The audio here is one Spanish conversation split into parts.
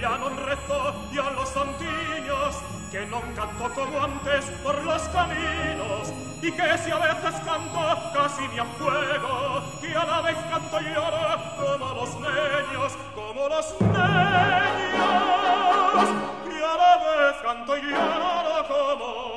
Ella non rezo y a los santiños que non cantó como antes por los caminos y que si a veces canto casi me afuego y a la vez canto y lloro como los niños, como los niños y a la vez canto y lloro como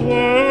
was